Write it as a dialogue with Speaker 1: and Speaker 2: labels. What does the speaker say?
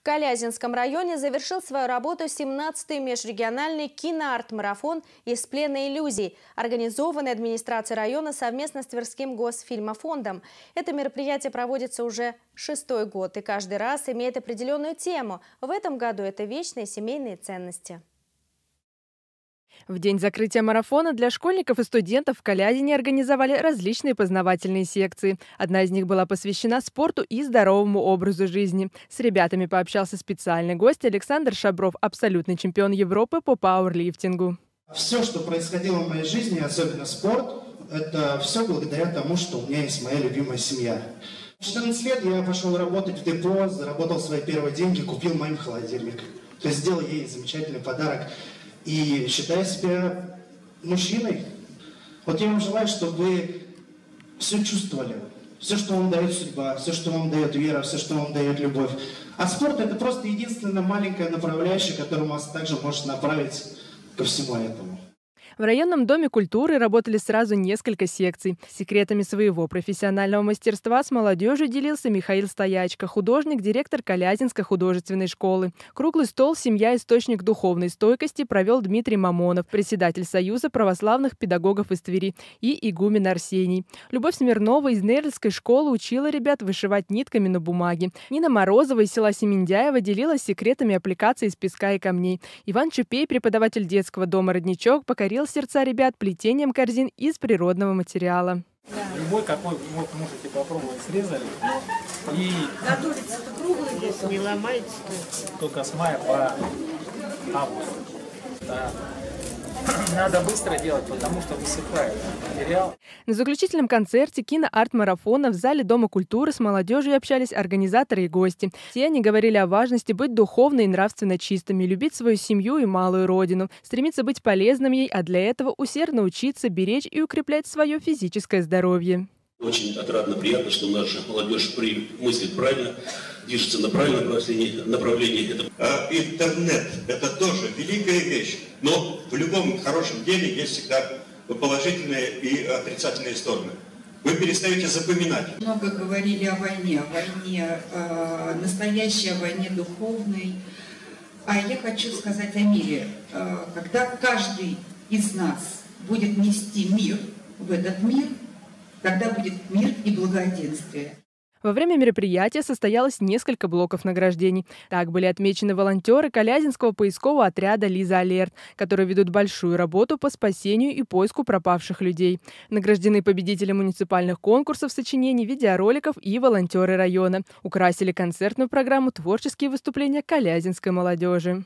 Speaker 1: В Калязинском районе завершил свою работу 17-й межрегиональный киноарт-марафон «Из плена иллюзий», организованный администрацией района совместно с Тверским госфильмофондом. Это мероприятие проводится уже шестой год и каждый раз имеет определенную тему. В этом году это вечные семейные ценности.
Speaker 2: В день закрытия марафона для школьников и студентов в Калязине организовали различные познавательные секции. Одна из них была посвящена спорту и здоровому образу жизни. С ребятами пообщался специальный гость Александр Шабров, абсолютный чемпион Европы по пауэрлифтингу.
Speaker 3: Все, что происходило в моей жизни, особенно спорт, это все благодаря тому, что у меня есть моя любимая семья. В 14 лет я пошел работать в депо, заработал свои первые деньги, купил моим холодильник. То есть сделал ей замечательный подарок и считаю себя мужчиной. Вот я вам желаю, чтобы вы все чувствовали. Все, что вам дает судьба, все, что вам дает вера, все, что вам дает любовь. А спорт это просто единственная маленькая направляющая, которая вас также может направить ко всему этому.
Speaker 2: В районном доме культуры работали сразу несколько секций. Секретами своего профессионального мастерства с молодежью делился Михаил Стоячко, художник, директор Калязинской художественной школы. Круглый стол «Семья. Источник духовной стойкости» провел Дмитрий Мамонов, председатель Союза православных педагогов из Твери, и игумен Арсений. Любовь Смирнова из Нерльской школы учила ребят вышивать нитками на бумаге. Нина Морозова из села Семендяева делилась секретами аппликации из песка и камней. Иван Чупей, преподаватель детского дома «Родничок», покорил сердца ребят плетением корзин из природного материала.
Speaker 4: Да. Любой, какой вот можете попробовать, срезали.
Speaker 5: И готовится круглый, если не ломается.
Speaker 4: Только с мая по август. Да. Надо быстро делать, потому что высыхает материал.
Speaker 2: На заключительном концерте кино-арт-марафона в зале Дома культуры с молодежью общались организаторы и гости. Все они говорили о важности быть духовно и нравственно чистыми, любить свою семью и малую родину, стремиться быть полезным ей, а для этого усердно учиться, беречь и укреплять свое физическое здоровье.
Speaker 6: Очень отрадно, приятно, что наша молодежь мыслит правильно, движется на правильном направлении. направлении.
Speaker 7: Это... А интернет – это тоже великая вещь, но в любом хорошем деле есть всегда положительные и отрицательные стороны. Вы перестаете запоминать.
Speaker 8: Много говорили о войне, о войне э, настоящей, о войне духовной. А я хочу сказать о мире. Э, когда каждый из нас будет нести мир в этот мир – Тогда будет мир и благоденствие.
Speaker 2: Во время мероприятия состоялось несколько блоков награждений. Так были отмечены волонтеры Калязинского поискового отряда «Лиза Алерт», которые ведут большую работу по спасению и поиску пропавших людей. Награждены победители муниципальных конкурсов сочинений, видеороликов и волонтеры района. Украсили концертную программу творческие выступления калязинской молодежи.